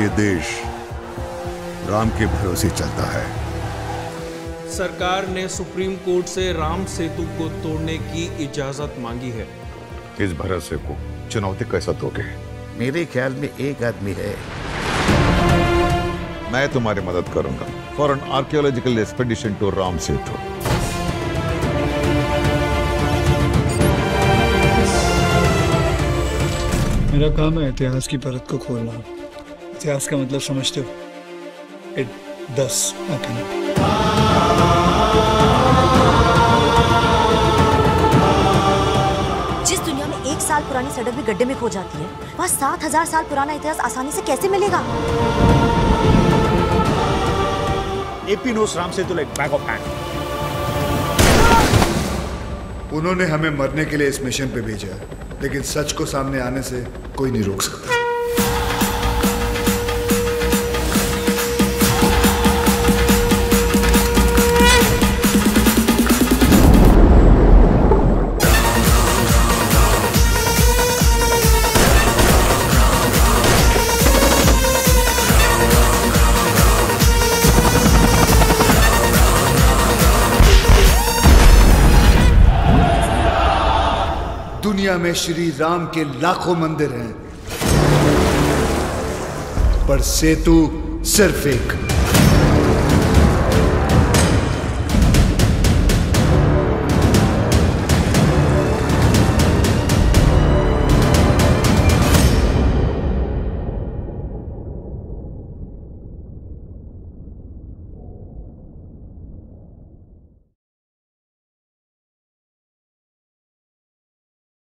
ये देश राम के भरोसे चलता है। सरकार ने सुप्रीम कोर्ट से राम सेतु को तोड़ने की इजाज़त मांगी है। इस भरोसे को? चुनौती कैसा दोगे? मेरे ख्याल में एक आदमी है। मैं तुम्हारी मदद करूँगा। For an archaeological expedition to Ram Setu मेरा काम है इतिहास की परत को खोलना। इतिहास का मतलब समझते हो? इट दस जिस दुनिया में एक साल पुरानी सड़क भी गड्ढे में खो जाती है वहाँ सात हज़ार साल पुराना इतिहास आसानी से कैसे मिलेगा? AP knows Ram Setu like back of hand. उन्होंने हमें मरने के लिए इस मिशन पे भेजा लेकिन सच को सामने आने से कोई नहीं रोक सकता। दुनिया में श्री राम के लाखों मंदिर हैं। पर सेतु सिर्फ़ एक